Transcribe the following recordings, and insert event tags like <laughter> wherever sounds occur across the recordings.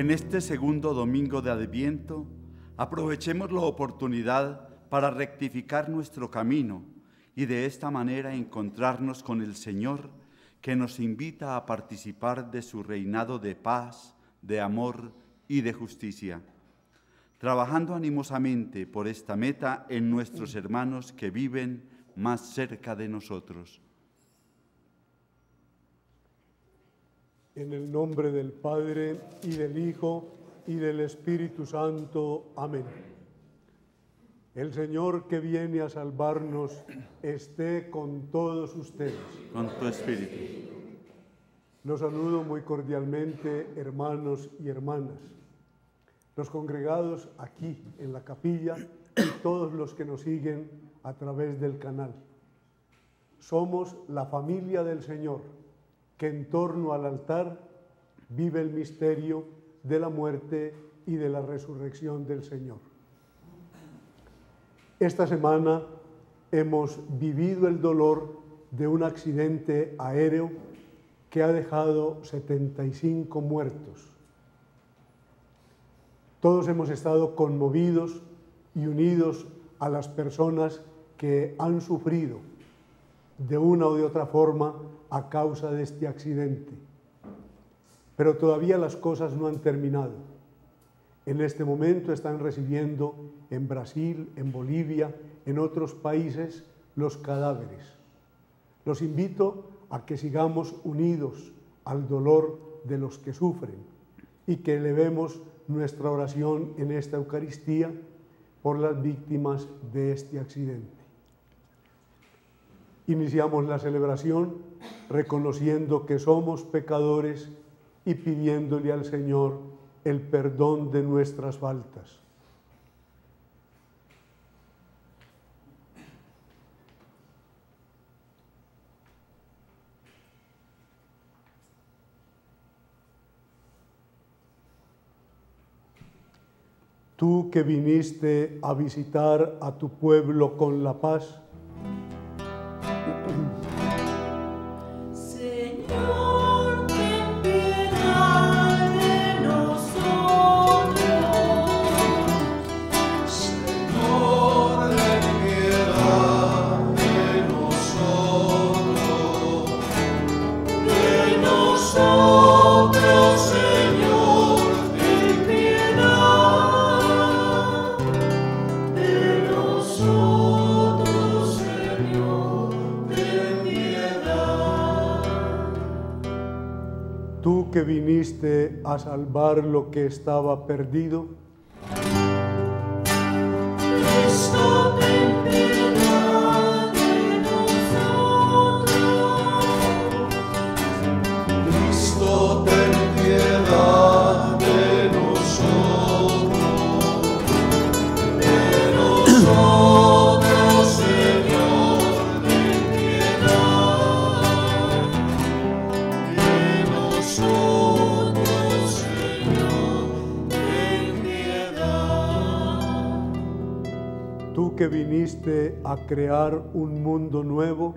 En este segundo domingo de Adviento, aprovechemos la oportunidad para rectificar nuestro camino y de esta manera encontrarnos con el Señor que nos invita a participar de su reinado de paz, de amor y de justicia, trabajando animosamente por esta meta en nuestros hermanos que viven más cerca de nosotros. En el nombre del Padre y del Hijo y del Espíritu Santo. Amén. El Señor que viene a salvarnos esté con todos ustedes. Con tu espíritu. Los saludo muy cordialmente, hermanos y hermanas, los congregados aquí en la capilla y todos los que nos siguen a través del canal. Somos la familia del Señor que en torno al altar vive el misterio de la muerte y de la resurrección del Señor. Esta semana hemos vivido el dolor de un accidente aéreo que ha dejado 75 muertos. Todos hemos estado conmovidos y unidos a las personas que han sufrido de una o de otra forma a causa de este accidente. Pero todavía las cosas no han terminado. En este momento están recibiendo en Brasil, en Bolivia, en otros países los cadáveres. Los invito a que sigamos unidos al dolor de los que sufren y que elevemos nuestra oración en esta Eucaristía por las víctimas de este accidente. Iniciamos la celebración reconociendo que somos pecadores y pidiéndole al Señor el perdón de nuestras faltas. Tú que viniste a visitar a tu pueblo con la paz, que viniste a salvar lo que estaba perdido, a crear un mundo nuevo,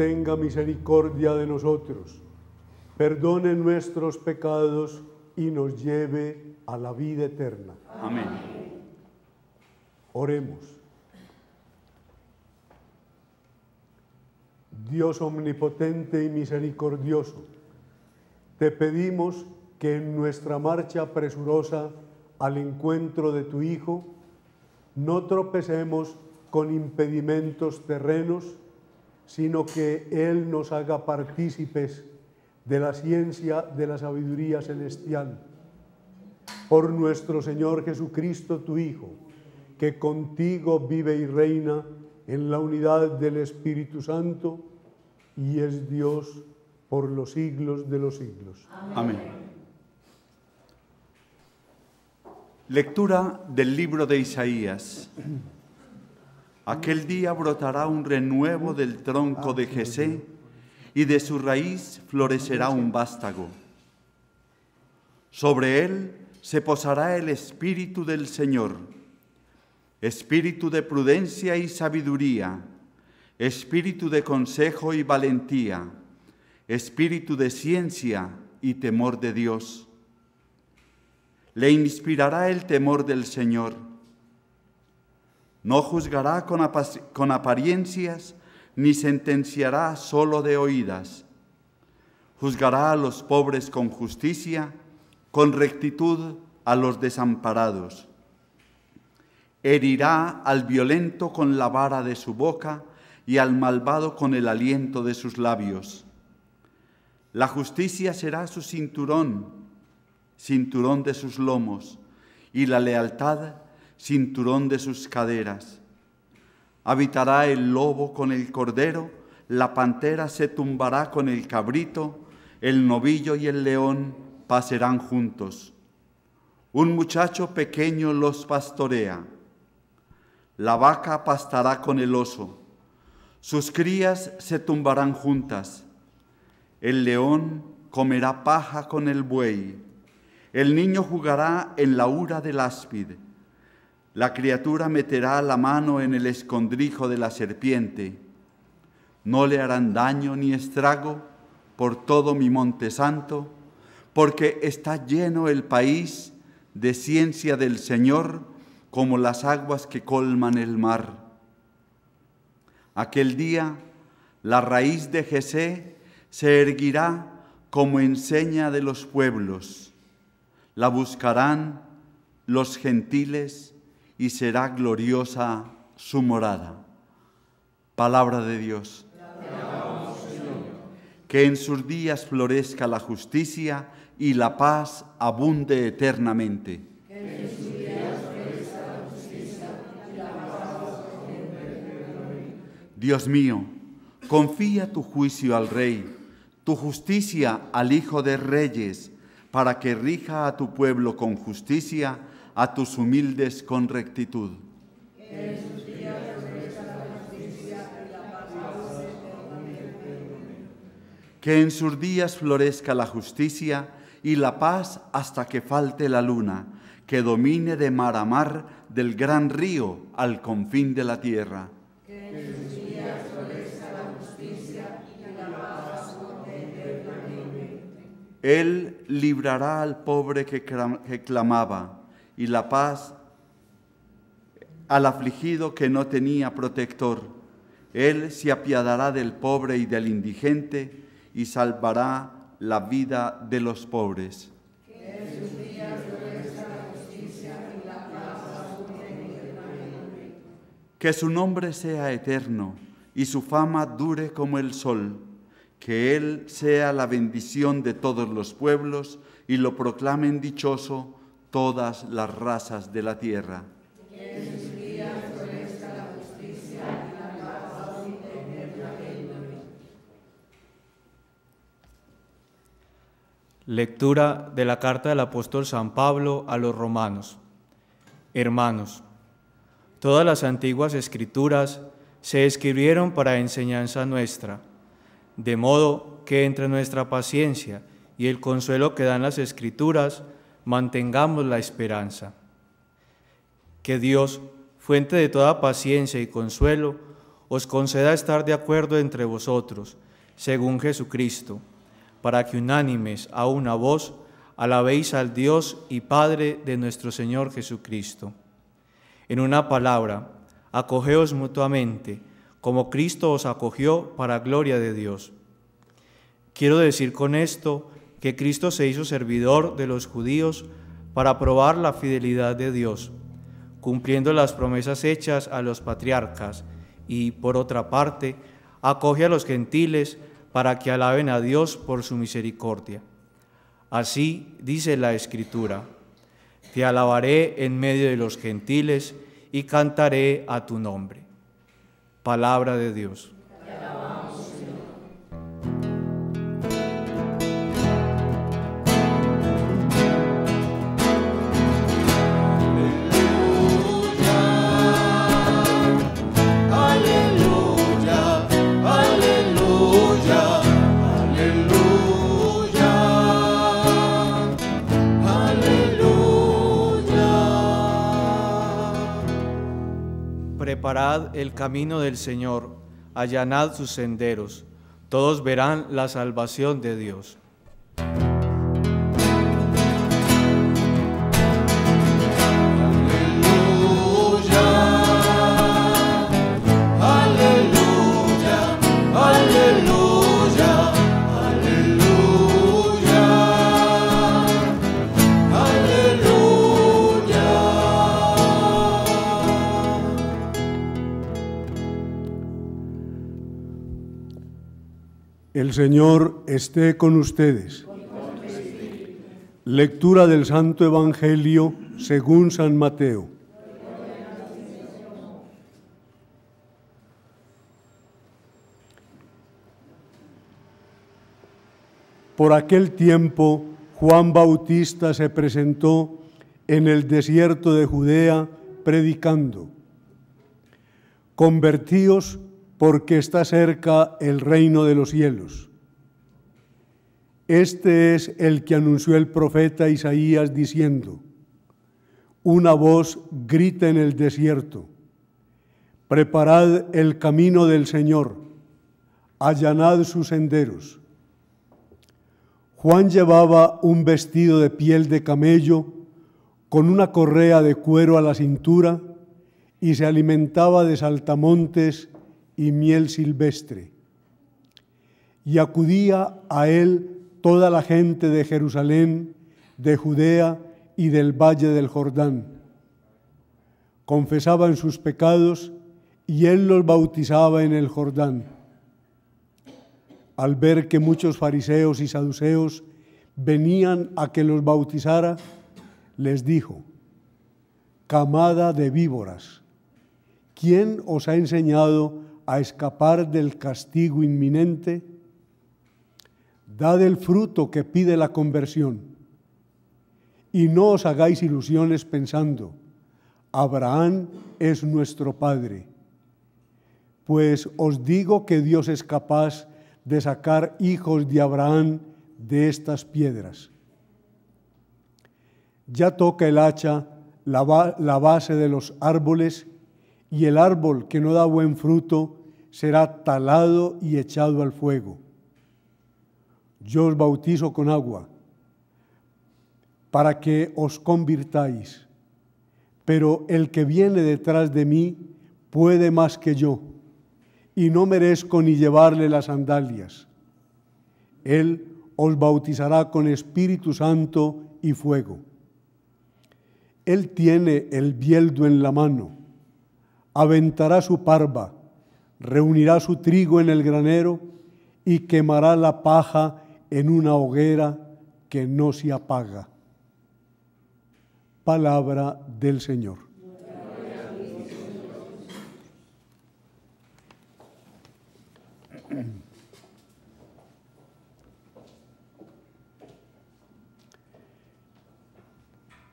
tenga misericordia de nosotros, perdone nuestros pecados y nos lleve a la vida eterna. Amén. Oremos. Dios omnipotente y misericordioso, te pedimos que en nuestra marcha presurosa al encuentro de tu Hijo, no tropecemos con impedimentos terrenos, sino que Él nos haga partícipes de la ciencia de la sabiduría celestial. Por nuestro Señor Jesucristo, tu Hijo, que contigo vive y reina en la unidad del Espíritu Santo y es Dios por los siglos de los siglos. Amén. Lectura del libro de Isaías. Aquel día brotará un renuevo del tronco de Jesé y de su raíz florecerá un vástago. Sobre él se posará el espíritu del Señor, espíritu de prudencia y sabiduría, espíritu de consejo y valentía, espíritu de ciencia y temor de Dios. Le inspirará el temor del Señor. No juzgará con, con apariencias, ni sentenciará solo de oídas. Juzgará a los pobres con justicia, con rectitud a los desamparados. Herirá al violento con la vara de su boca y al malvado con el aliento de sus labios. La justicia será su cinturón, cinturón de sus lomos, y la lealtad, cinturón de sus caderas. Habitará el lobo con el cordero, la pantera se tumbará con el cabrito, el novillo y el león pasarán juntos. Un muchacho pequeño los pastorea. La vaca pastará con el oso. Sus crías se tumbarán juntas. El león comerá paja con el buey. El niño jugará en la ura del áspid. La criatura meterá la mano en el escondrijo de la serpiente. No le harán daño ni estrago por todo mi monte santo, porque está lleno el país de ciencia del Señor como las aguas que colman el mar. Aquel día la raíz de Jesé se erguirá como enseña de los pueblos. La buscarán los gentiles y será gloriosa su morada. Palabra de Dios. Que en sus días florezca la justicia y la paz abunde eternamente. Dios mío, confía tu juicio al Rey, tu justicia al Hijo de Reyes, para que rija a tu pueblo con justicia, a tus humildes con rectitud. Que en sus días florezca la justicia y la paz hasta que falte la luna, que domine de mar a mar, del gran río al confín de la tierra. Él librará al pobre que, que clamaba y la paz al afligido que no tenía protector. Él se apiadará del pobre y del indigente y salvará la vida de los pobres. Que su nombre sea eterno y su fama dure como el sol. que Él sea la bendición de todos los pueblos y lo proclamen dichoso todas las razas de la tierra. Lectura de la carta del apóstol San Pablo a los romanos. Hermanos, todas las antiguas escrituras se escribieron para enseñanza nuestra, de modo que entre nuestra paciencia y el consuelo que dan las escrituras mantengamos la esperanza. Que Dios, fuente de toda paciencia y consuelo, os conceda estar de acuerdo entre vosotros, según Jesucristo, para que unánimes a una voz alabéis al Dios y Padre de nuestro Señor Jesucristo. En una palabra, acogeos mutuamente, como Cristo os acogió para gloria de Dios. Quiero decir con esto que Cristo se hizo servidor de los judíos para probar la fidelidad de Dios, cumpliendo las promesas hechas a los patriarcas, y por otra parte, acoge a los gentiles para que alaben a Dios por su misericordia. Así dice la Escritura, te alabaré en medio de los gentiles y cantaré a tu nombre. Palabra de Dios. Preparad el camino del Señor, allanad sus senderos, todos verán la salvación de Dios. El Señor esté con ustedes. Lectura del Santo Evangelio según San Mateo. Por aquel tiempo Juan Bautista se presentó en el desierto de Judea predicando, Convertíos porque está cerca el reino de los cielos. Este es el que anunció el profeta Isaías diciendo, una voz grita en el desierto, preparad el camino del Señor, allanad sus senderos. Juan llevaba un vestido de piel de camello con una correa de cuero a la cintura y se alimentaba de saltamontes y miel silvestre. Y acudía a él toda la gente de Jerusalén, de Judea y del valle del Jordán. Confesaban sus pecados y él los bautizaba en el Jordán. Al ver que muchos fariseos y saduceos venían a que los bautizara, les dijo, camada de víboras, ¿quién os ha enseñado a escapar del castigo inminente? Dad el fruto que pide la conversión y no os hagáis ilusiones pensando, Abraham es nuestro Padre. Pues os digo que Dios es capaz de sacar hijos de Abraham de estas piedras. Ya toca el hacha la, la base de los árboles y el árbol que no da buen fruto será talado y echado al fuego. Yo os bautizo con agua para que os convirtáis, pero el que viene detrás de mí puede más que yo, y no merezco ni llevarle las sandalias. Él os bautizará con Espíritu Santo y fuego. Él tiene el bieldo en la mano, aventará su parva, reunirá su trigo en el granero y quemará la paja en una hoguera que no se apaga. Palabra del Señor.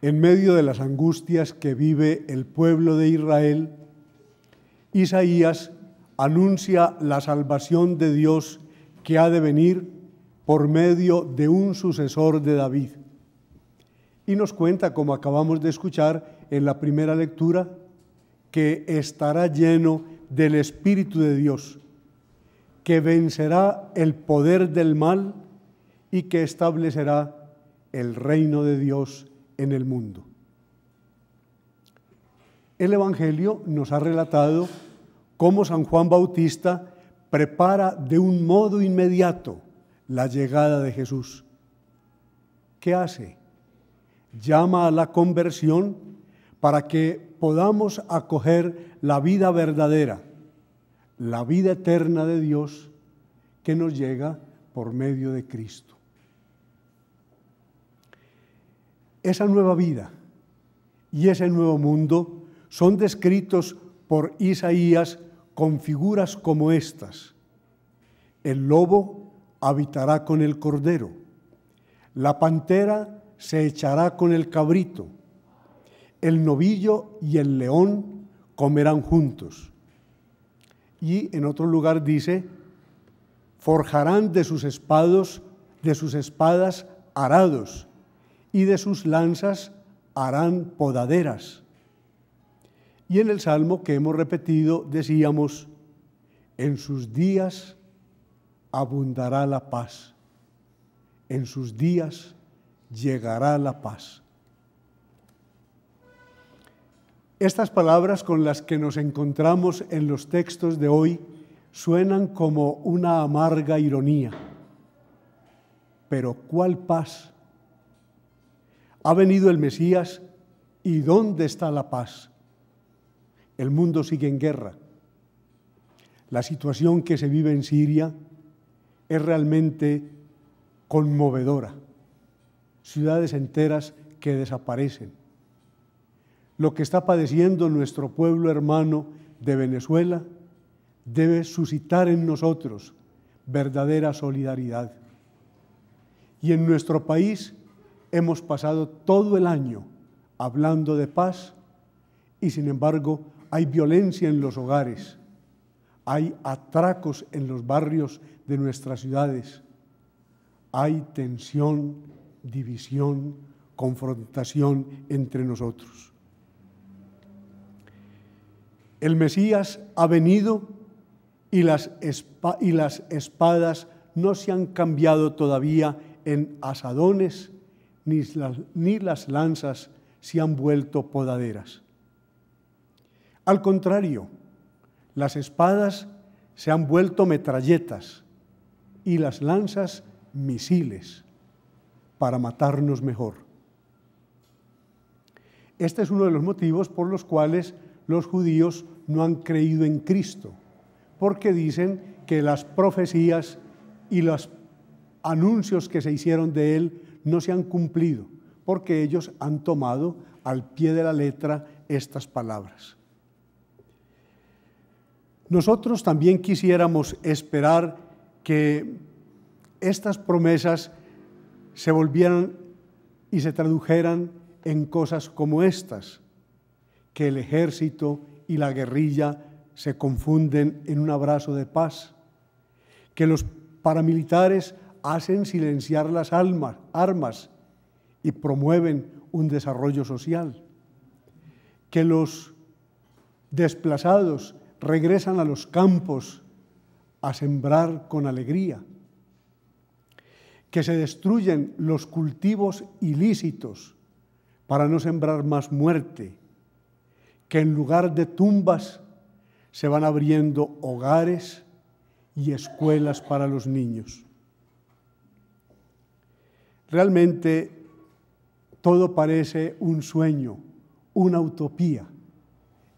En medio de las angustias que vive el pueblo de Israel, Isaías anuncia la salvación de Dios que ha de venir por medio de un sucesor de David. Y nos cuenta, como acabamos de escuchar en la primera lectura, que estará lleno del Espíritu de Dios, que vencerá el poder del mal y que establecerá el reino de Dios en el mundo. El Evangelio nos ha relatado cómo San Juan Bautista prepara de un modo inmediato la llegada de Jesús. ¿Qué hace? Llama a la conversión para que podamos acoger la vida verdadera, la vida eterna de Dios que nos llega por medio de Cristo. Esa nueva vida y ese nuevo mundo son descritos por Isaías con figuras como estas. El lobo habitará con el cordero, la pantera se echará con el cabrito, el novillo y el león comerán juntos. Y en otro lugar dice, forjarán de sus espados, de sus espadas arados, y de sus lanzas harán podaderas. Y en el salmo que hemos repetido decíamos, en sus días abundará la paz, en sus días llegará la paz. Estas palabras con las que nos encontramos en los textos de hoy suenan como una amarga ironía. Pero ¿cuál paz? Ha venido el Mesías y ¿dónde está la paz? El mundo sigue en guerra. La situación que se vive en Siria es realmente conmovedora. Ciudades enteras que desaparecen. Lo que está padeciendo nuestro pueblo hermano de Venezuela debe suscitar en nosotros verdadera solidaridad. Y en nuestro país hemos pasado todo el año hablando de paz y sin embargo hay violencia en los hogares, hay atracos en los barrios de nuestras ciudades, hay tensión, división, confrontación entre nosotros. El Mesías ha venido y las, espadas no se han cambiado todavía en asadones, ni las lanzas se han vuelto podaderas. Al contrario, las espadas se han vuelto metralletas y las lanzas misiles para matarnos mejor. Este es uno de los motivos por los cuales los judíos no han creído en Cristo, porque dicen que las profecías y los anuncios que se hicieron de Él no se han cumplido, porque ellos han tomado al pie de la letra estas palabras. Nosotros también quisiéramos esperar que estas promesas se volvieran y se tradujeran en cosas como estas, que el ejército y la guerrilla se confunden en un abrazo de paz, que los paramilitares hacen silenciar las armas y promueven un desarrollo social, que los desplazados regresan a los campos a sembrar con alegría, que se destruyen los cultivos ilícitos para no sembrar más muerte, que en lugar de tumbas se van abriendo hogares y escuelas para los niños. Realmente todo parece un sueño, una utopía,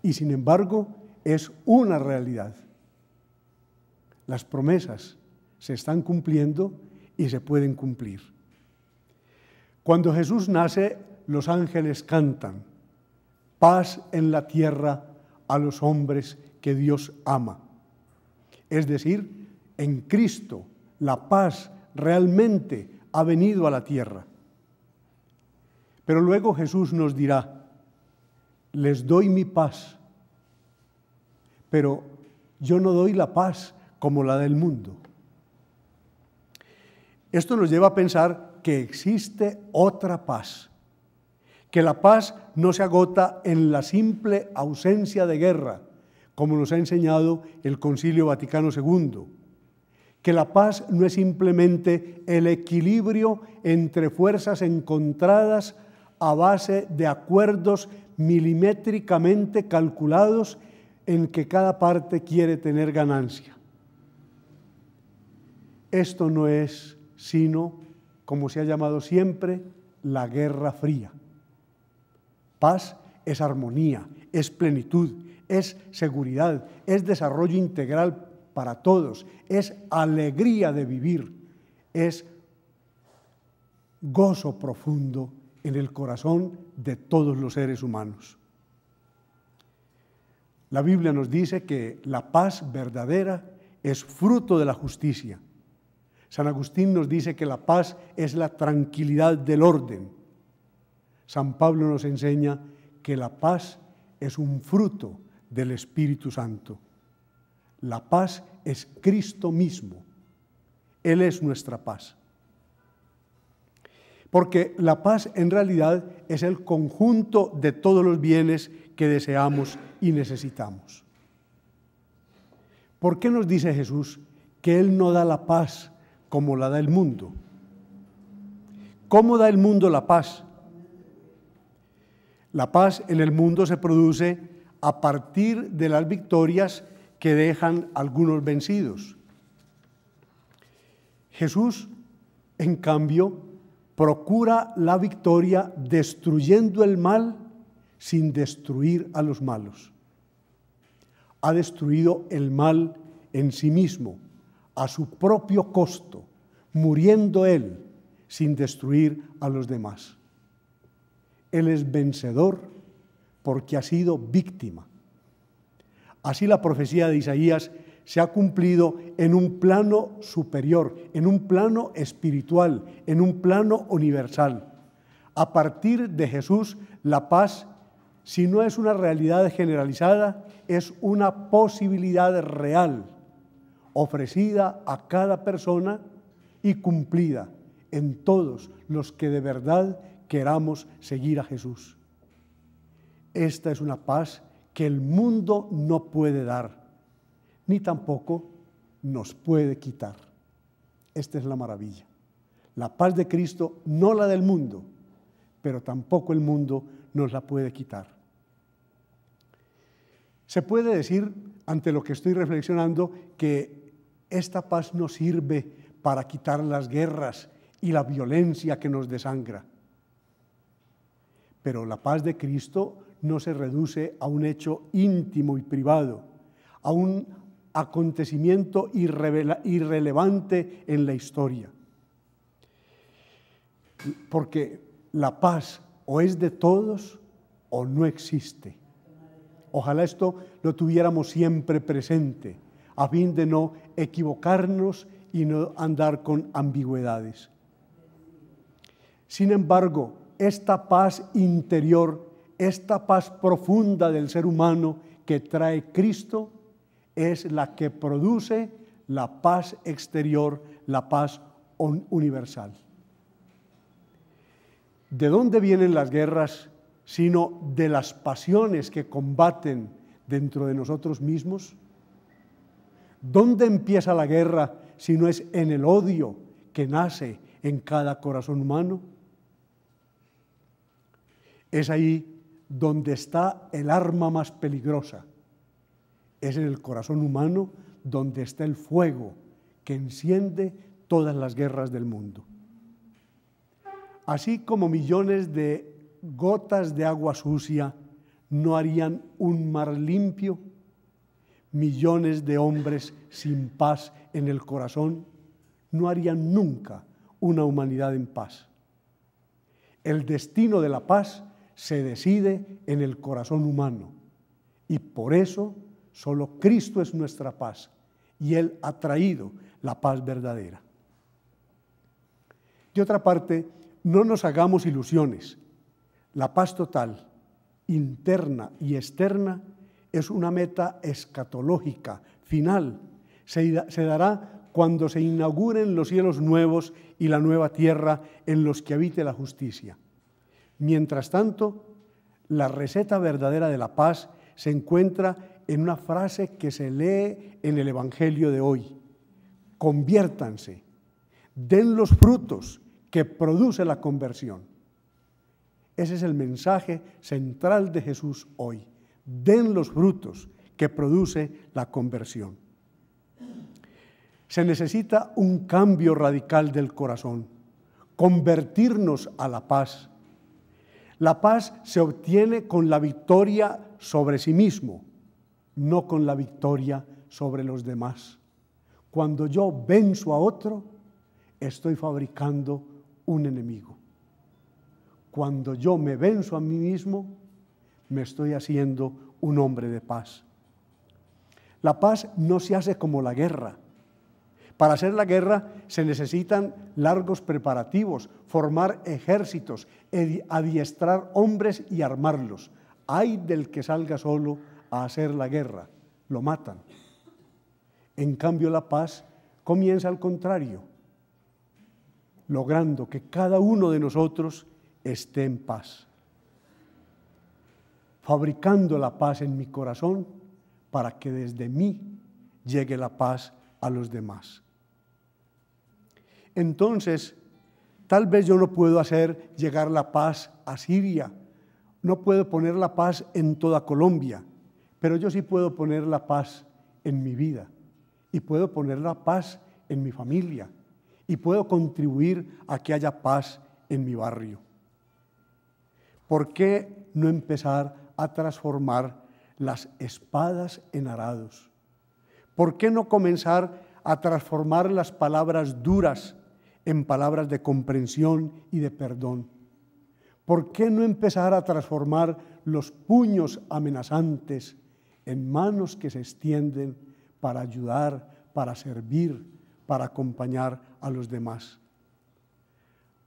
y sin embargo es una realidad. Las promesas se están cumpliendo y se pueden cumplir. Cuando Jesús nace, los ángeles cantan, paz en la tierra a los hombres que Dios ama. Es decir, en Cristo la paz realmente ha venido a la tierra. Pero luego Jesús nos dirá, les doy mi paz, pero yo no doy la paz como la del mundo. Esto nos lleva a pensar que existe otra paz, que la paz no se agota en la simple ausencia de guerra, como nos ha enseñado el Concilio Vaticano II, que la paz no es simplemente el equilibrio entre fuerzas encontradas a base de acuerdos milimétricamente calculados en que cada parte quiere tener ganancia. Esto no es sino, como se ha llamado siempre, la guerra fría. Paz es armonía, es plenitud, es seguridad, es desarrollo integral para todos, es alegría de vivir, es gozo profundo en el corazón de todos los seres humanos. La Biblia nos dice que la paz verdadera es fruto de la justicia. San Agustín nos dice que la paz es la tranquilidad del orden. San Pablo nos enseña que la paz es un fruto del Espíritu Santo. La paz es Cristo mismo. Él es nuestra paz. Porque la paz en realidad es el conjunto de todos los bienes que deseamos y necesitamos. ¿Por qué nos dice Jesús que Él no da la paz como la da el mundo? ¿Cómo da el mundo la paz? La paz en el mundo se produce a partir de las victorias que dejan algunos vencidos. Jesús, en cambio, procura la victoria destruyendo el mal sin destruir a los malos. Ha destruido el mal en sí mismo, a su propio costo, muriendo él sin destruir a los demás. Él es vencedor porque ha sido víctima. Así la profecía de Isaías se ha cumplido en un plano superior, en un plano espiritual, en un plano universal. A partir de Jesús, la paz, si no es una realidad generalizada, es una posibilidad real, ofrecida a cada persona y cumplida en todos los que de verdad queramos seguir a Jesús. Esta es una paz que el mundo no puede dar ni tampoco nos puede quitar. Esta es la maravilla. La paz de Cristo, no la del mundo, pero tampoco el mundo nos la puede quitar. Se puede decir, ante lo que estoy reflexionando, que esta paz no sirve para quitar las guerras y la violencia que nos desangra. Pero la paz de Cristo no se reduce a un hecho íntimo y privado, a un acontecimiento irrelevante en la historia. Porque la paz o es de todos o no existe. Ojalá esto lo tuviéramos siempre presente, a fin de no equivocarnos y no andar con ambigüedades. Sin embargo, esta paz interior, esta paz profunda del ser humano que trae Cristo, es la que produce la paz exterior, la paz universal. ¿De dónde vienen las guerras sino de las pasiones que combaten dentro de nosotros mismos? ¿Dónde empieza la guerra si no es en el odio que nace en cada corazón humano? Es ahí donde está el arma más peligrosa, es en el corazón humano donde está el fuego que enciende todas las guerras del mundo. Así como millones de gotas de agua sucia no harían un mar limpio, millones de hombres sin paz en el corazón no harían nunca una humanidad en paz. El destino de la paz se decide en el corazón humano y por eso solo Cristo es nuestra paz y Él ha traído la paz verdadera. De otra parte, no nos hagamos ilusiones. La paz total, interna y externa, es una meta escatológica, final. Se, se dará cuando se inauguren los cielos nuevos y la nueva tierra en los que habite la justicia. Mientras tanto, la receta verdadera de la paz se encuentra en una frase que se lee en el Evangelio de hoy. Conviértanse, den los frutos que produce la conversión. Ese es el mensaje central de Jesús hoy. Den los frutos que produce la conversión. Se necesita un cambio radical del corazón, convertirnos a la paz. La paz se obtiene con la victoria sobre sí mismo, no con la victoria sobre los demás. Cuando yo venzo a otro, estoy fabricando un enemigo. Cuando yo me venzo a mí mismo, me estoy haciendo un hombre de paz. La paz no se hace como la guerra. Para hacer la guerra se necesitan largos preparativos, formar ejércitos, adiestrar hombres y armarlos. Hay del que salga solo a hacer la guerra, lo matan. En cambio la paz comienza al contrario, logrando que cada uno de nosotros esté en paz, fabricando la paz en mi corazón para que desde mí llegue la paz a los demás. Entonces, tal vez yo no puedo hacer llegar la paz a Siria, no puedo poner la paz en toda Colombia, pero yo sí puedo poner la paz en mi vida y puedo poner la paz en mi familia y puedo contribuir a que haya paz en mi barrio. ¿Por qué no empezar a transformar las espadas en arados? ¿Por qué no comenzar a transformar las palabras duras en palabras de comprensión y de perdón? ¿Por qué no empezar a transformar los puños amenazantes en manos que se extienden para ayudar, para servir, para acompañar a los demás?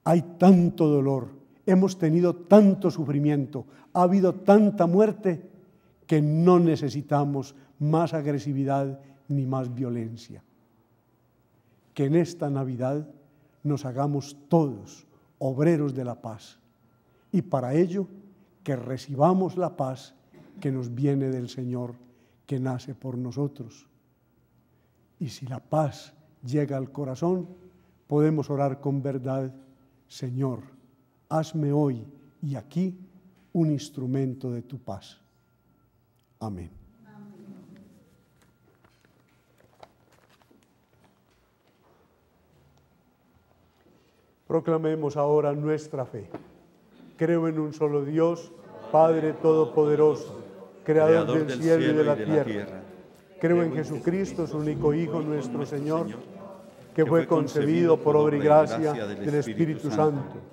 Hay tanto dolor hemos tenido tanto sufrimiento, ha habido tanta muerte que no necesitamos más agresividad ni más violencia. Que en esta Navidad nos hagamos todos obreros de la paz y para ello que recibamos la paz que nos viene del Señor, que nace por nosotros. Y si la paz llega al corazón, podemos orar con verdad, Señor hazme hoy y aquí un instrumento de tu paz. Amén. Proclamemos ahora nuestra fe. Creo en un solo Dios, Padre Todopoderoso, Creador, del, cielo y de la, tierra. Creo en Jesucristo, su único Hijo, nuestro Señor, que fue concebido por obra y gracia del Espíritu Santo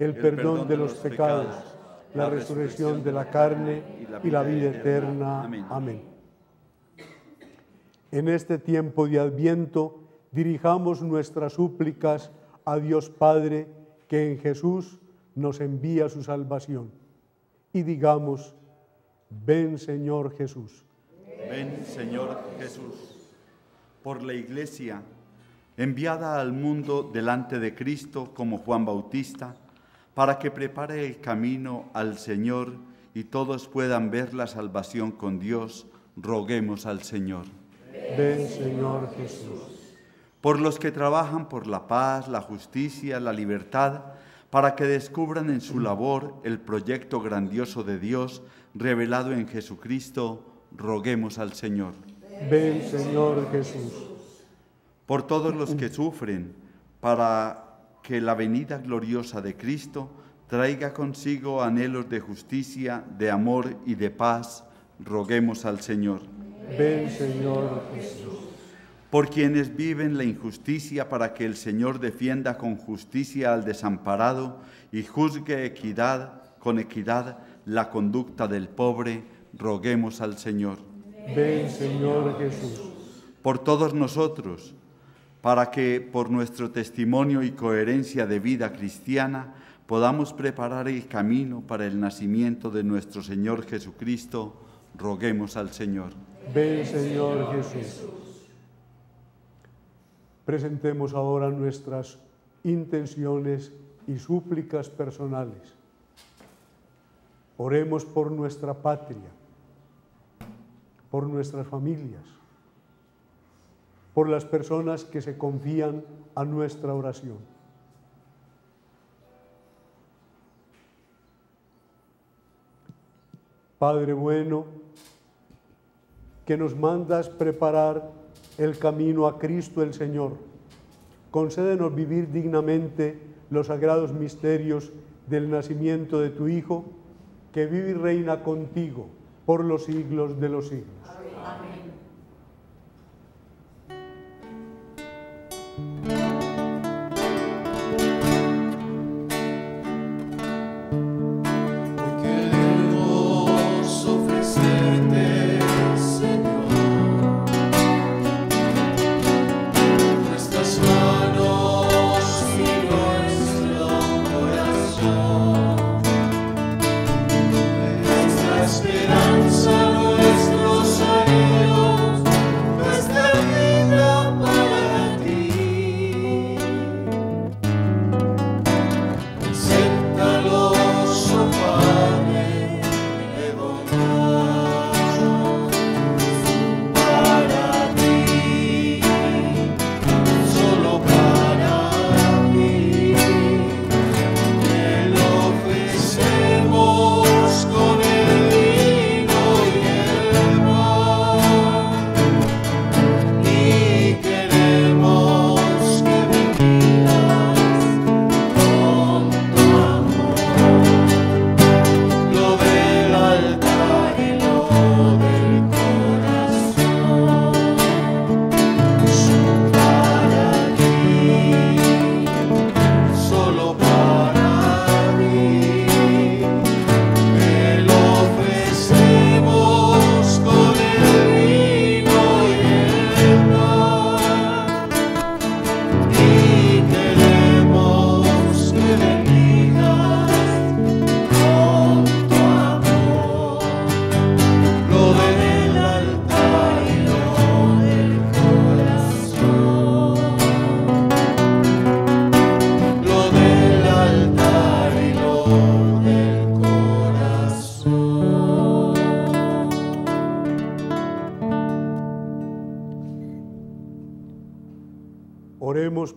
el perdón de los pecados, la resurrección de la carne y la vida eterna. Amén. En este tiempo de Adviento, dirijamos nuestras súplicas a Dios Padre, que en Jesús nos envía su salvación. Y digamos, ven Señor Jesús. Ven Señor Jesús. Por la Iglesia, enviada al mundo delante de Cristo como Juan Bautista, para que prepare el camino al Señor y todos puedan ver la salvación con Dios, roguemos al Señor. Ven, Señor Jesús. por los que trabajan por la paz, la justicia, la libertad, para que descubran en su labor el proyecto grandioso de Dios revelado en Jesucristo, roguemos al Señor. Ven, Señor Jesús. Por todos los que sufren, para que la venida gloriosa de Cristo traiga consigo anhelos de justicia, de amor y de paz, roguemos al Señor. Ven, Señor Jesús. por quienes viven la injusticia para que el Señor defienda con justicia al desamparado y juzgue equidad con equidad la conducta del pobre, roguemos al Señor. Ven, Señor Jesús. Por todos nosotros, para que por nuestro testimonio y coherencia de vida cristiana podamos preparar el camino para el nacimiento de nuestro Señor Jesucristo, roguemos al Señor. Ven, Señor Jesús. Presentemos ahora nuestras intenciones y súplicas personales. Oremos por nuestra patria, por nuestras familias, por las personas que se confían a nuestra oración. Padre bueno, que nos mandas preparar el camino a Cristo el Señor. Concédenos vivir dignamente los sagrados misterios del nacimiento de tu Hijo, que vive y reina contigo por los siglos de los siglos.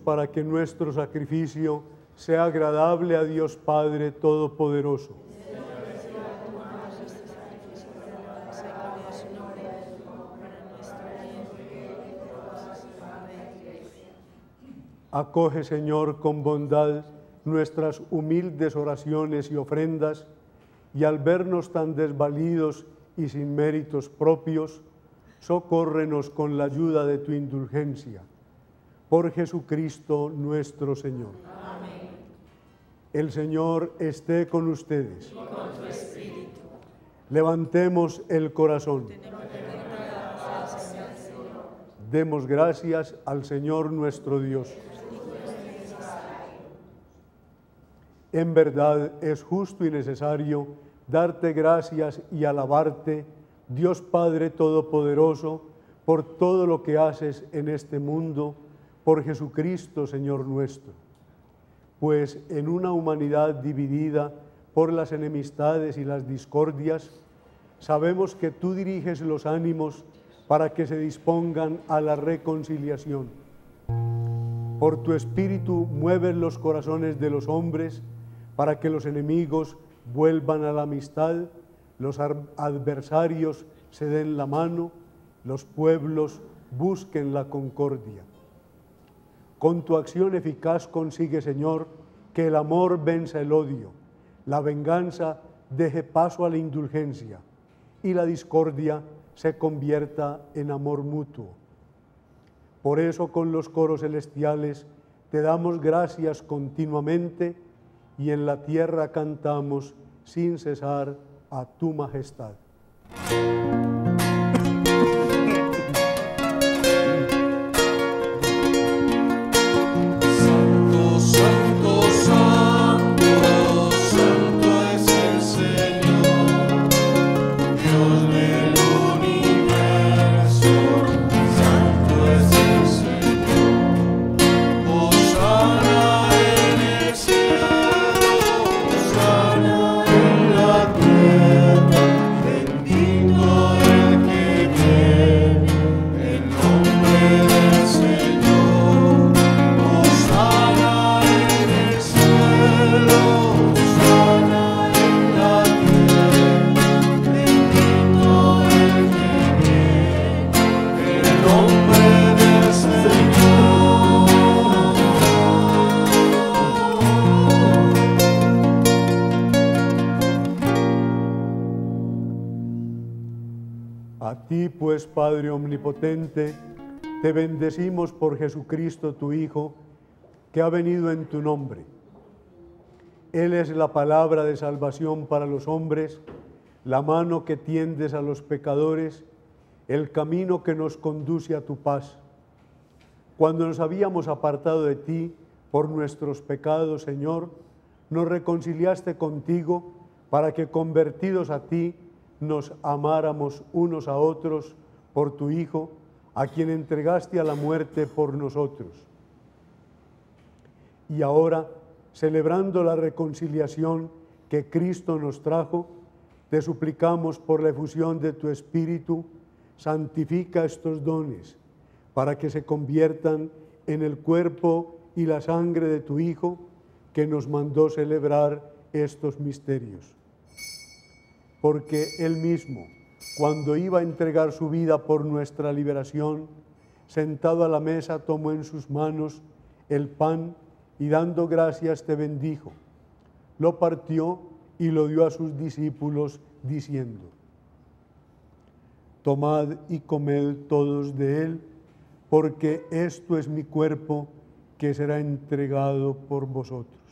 Para que nuestro sacrificio sea agradable a Dios Padre Todopoderoso. Acoge, Señor, con bondad nuestras humildes oraciones y ofrendas, y al vernos tan desvalidos y sin méritos propios, socórrenos con la ayuda de tu indulgencia. Por Jesucristo nuestro Señor. El Señor esté con ustedes. Levantemos el corazón. Demos gracias al Señor nuestro Dios. En verdad es justo y necesario darte gracias y alabarte, Dios Padre Todopoderoso, por todo lo que haces en este mundo, por Jesucristo, Señor nuestro. Pues en una humanidad dividida por las enemistades y las discordias, sabemos que tú diriges los ánimos para que se dispongan a la reconciliación. Por tu espíritu mueves los corazones de los hombres para que los enemigos vuelvan a la amistad, los ar- adversarios se den la mano, los pueblos busquen la concordia. Con tu acción eficaz consigue, Señor, que el amor venza el odio, la venganza deje paso a la indulgencia y la discordia se convierta en amor mutuo. Por eso con los coros celestiales te damos gracias continuamente y en la tierra cantamos sin cesar a tu majestad. Padre Omnipotente, te bendecimos por Jesucristo, tu Hijo, que ha venido en tu nombre. Él es la palabra de salvación para los hombres, la mano que tiendes a los pecadores, el camino que nos conduce a tu paz. Cuando nos habíamos apartado de ti por nuestros pecados, Señor, nos reconciliaste contigo para que convertidos a ti nos amáramos unos a otros por tu Hijo, a quien entregaste a la muerte por nosotros. Y ahora, celebrando la reconciliación que Cristo nos trajo, te suplicamos por la efusión de tu Espíritu, santifica estos dones para que se conviertan en el cuerpo y la sangre de tu Hijo que nos mandó celebrar estos misterios. Porque Él mismo, cuando iba a entregar su vida por nuestra liberación, sentado a la mesa tomó en sus manos el pan y dando gracias te bendijo. Lo partió y lo dio a sus discípulos diciendo, Tomad y comed todos de él, porque esto es mi cuerpo que será entregado por vosotros.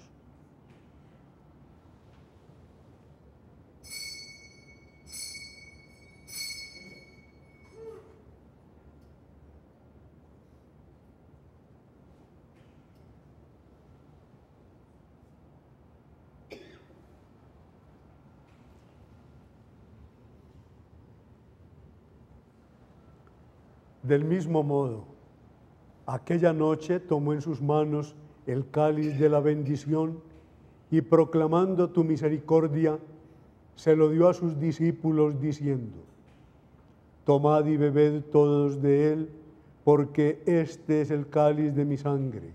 Del mismo modo, aquella noche tomó en sus manos el cáliz de la bendición y proclamando tu misericordia, se lo dio a sus discípulos diciendo, Tomad y bebed todos de él, porque este es el cáliz de mi sangre,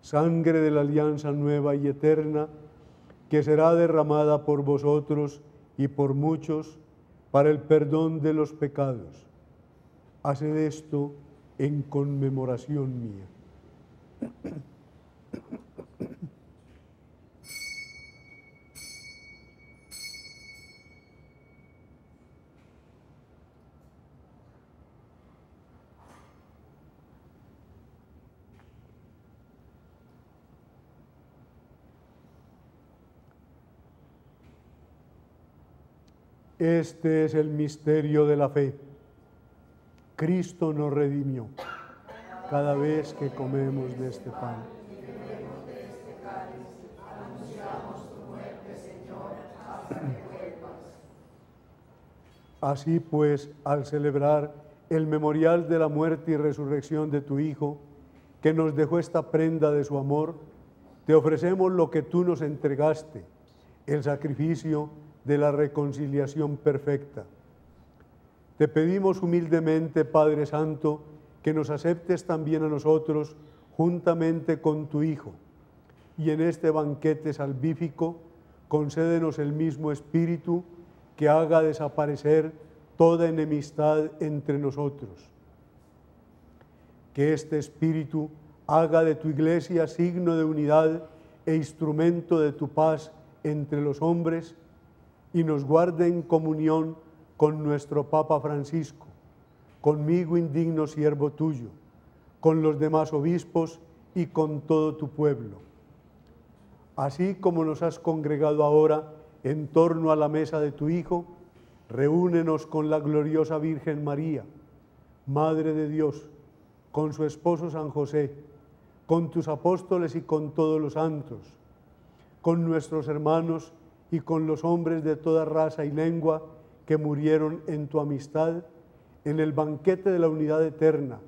sangre de la alianza nueva y eterna, que será derramada por vosotros y por muchos para el perdón de los pecados. Haced esto en conmemoración mía. Este es el misterio de la fe. Cristo nos redimió cada vez que comemos de este pan. <clears throat> Así pues, al celebrar el memorial de la muerte y resurrección de tu Hijo, que nos dejó esta prenda de su amor, te ofrecemos lo que tú nos entregaste, el sacrificio de la reconciliación perfecta. Te pedimos humildemente, Padre Santo, que nos aceptes también a nosotros juntamente con tu Hijo, y en este banquete salvífico, concédenos el mismo Espíritu que haga desaparecer toda enemistad entre nosotros. Que este Espíritu haga de tu iglesia signo de unidad e instrumento de tu paz entre los hombres y nos guarde en comunión con nuestro Papa Francisco, conmigo indigno siervo tuyo, con los demás obispos y con todo tu pueblo. Así como nos has congregado ahora en torno a la mesa de tu Hijo, reúnenos con la gloriosa Virgen María, Madre de Dios, con su esposo San José, con tus apóstoles y con todos los santos, con nuestros hermanos y con los hombres de toda raza y lengua que murieron en tu amistad, en el banquete de la unidad eterna,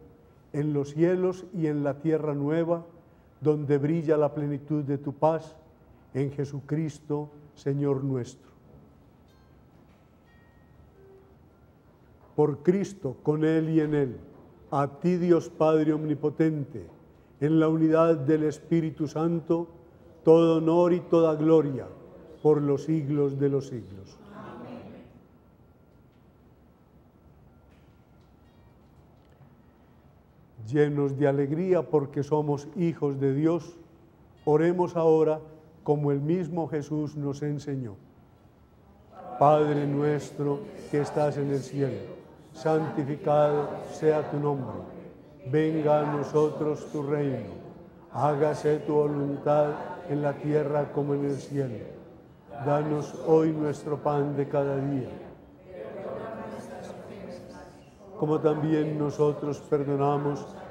en los cielos y en la tierra nueva, donde brilla la plenitud de tu paz, en Jesucristo, Señor nuestro. Por Cristo, con Él y en Él, a ti Dios Padre Omnipotente, en la unidad del Espíritu Santo, todo honor y toda gloria por los siglos de los siglos. Llenos de alegría porque somos hijos de Dios, oremos ahora como el mismo Jesús nos enseñó. Padre nuestro que estás en el cielo, santificado sea tu nombre. Venga a nosotros tu reino. Hágase tu voluntad en la tierra como en el cielo. Danos hoy nuestro pan de cada día. Como también nosotros perdonamos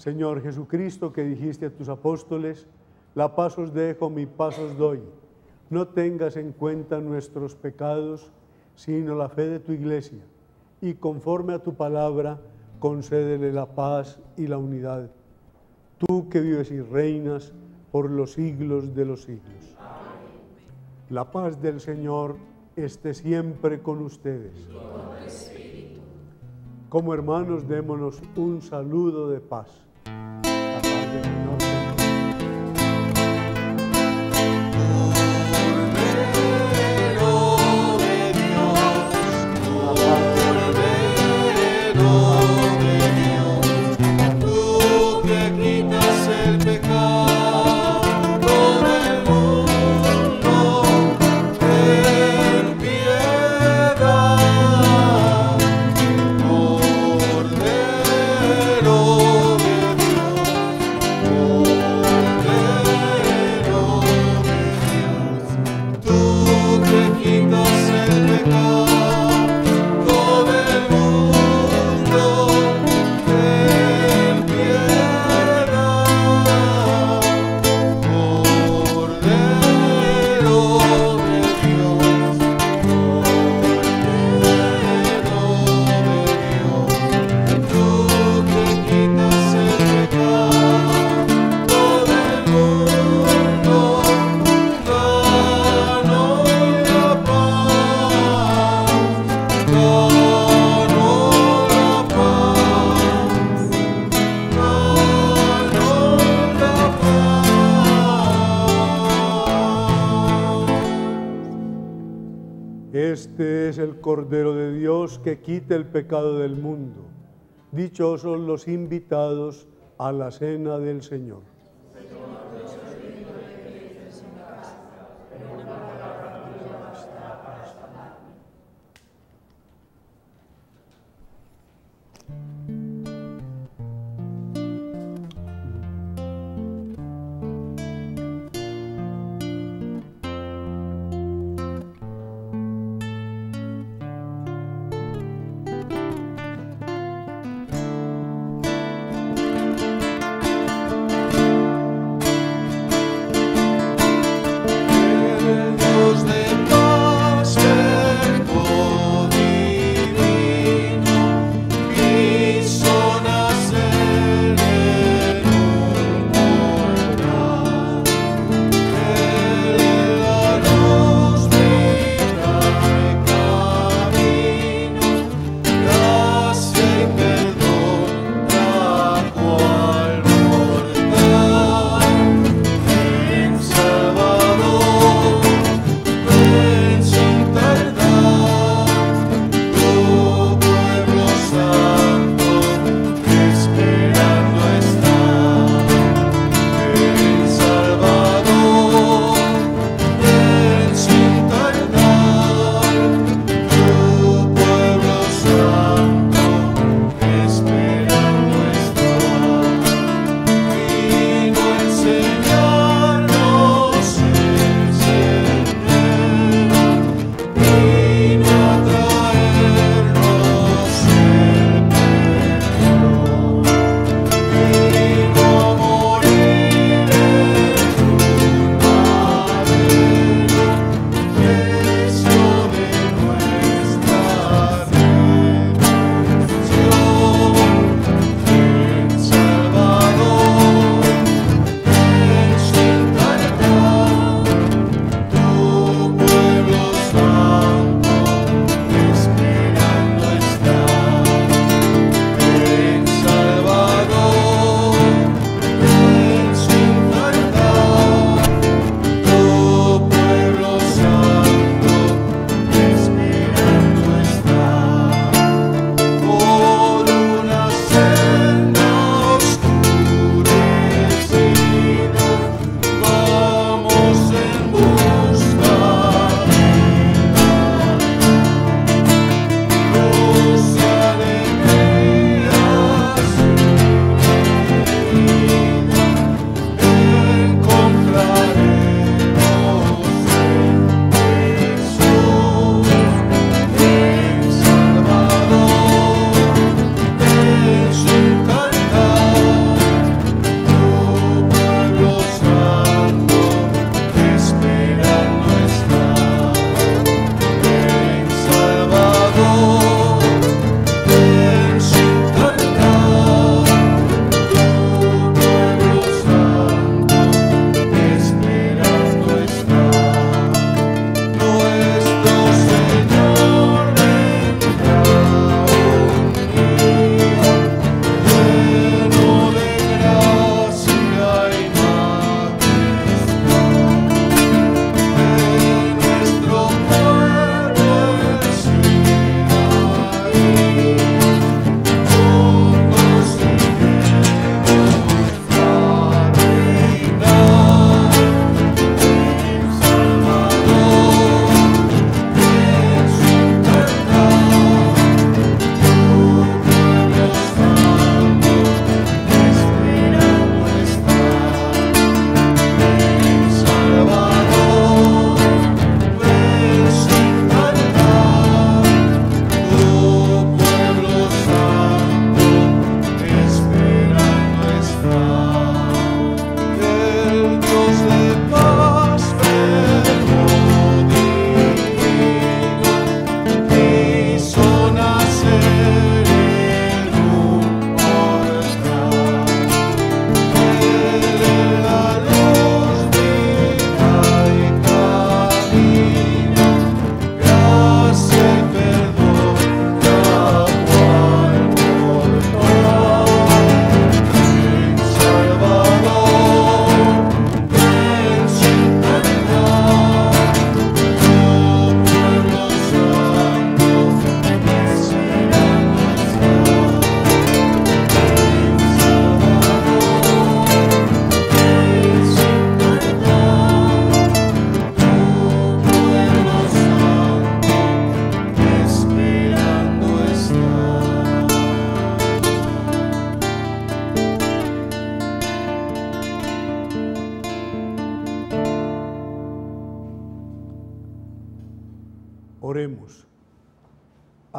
Señor Jesucristo, que dijiste a tus apóstoles, la paz os dejo, mi paz os doy. No tengas en cuenta nuestros pecados, sino la fe de tu iglesia. Y conforme a tu palabra, concédele la paz y la unidad. Tú que vives y reinas por los siglos de los siglos. La paz del Señor esté siempre con ustedes. Como hermanos, démonos un saludo de paz. Que quita el pecado del mundo. Dichosos los invitados a la cena del Señor.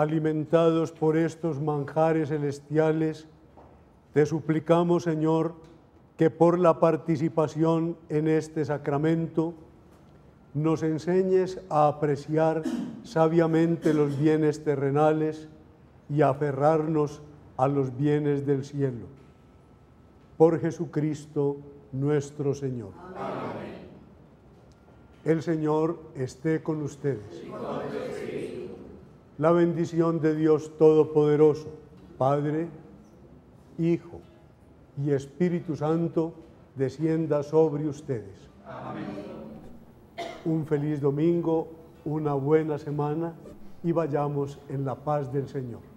Alimentados por estos manjares celestiales, te suplicamos, Señor, que por la participación en este sacramento nos enseñes a apreciar sabiamente los bienes terrenales y a aferrarnos a los bienes del cielo. Por Jesucristo nuestro Señor. El Señor esté con ustedes. La bendición de Dios Todopoderoso, Padre, Hijo y Espíritu Santo, descienda sobre ustedes. Un feliz domingo, una buena semana y vayamos en la paz del Señor.